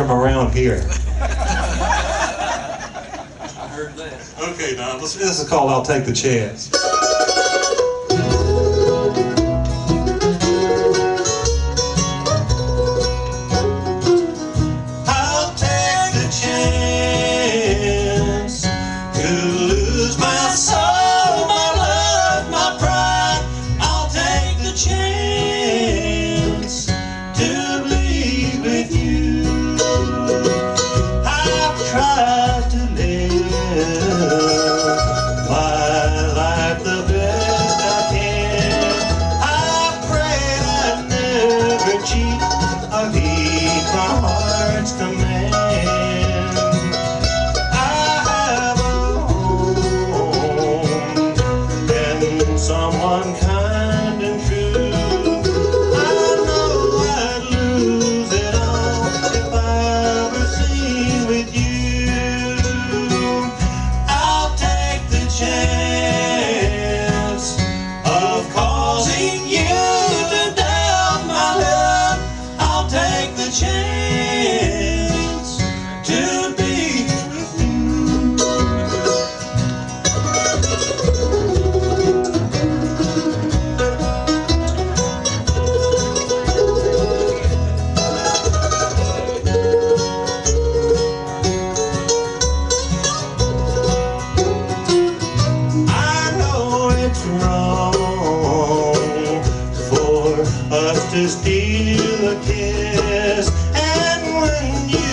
from around here. I heard that. Okay, Don, let's, this is called I'll Take the Chance. try to live my life the best I can. I pray I never cheat or heed my heart's. I have a home and someone kind. change. to steal a kiss. And when you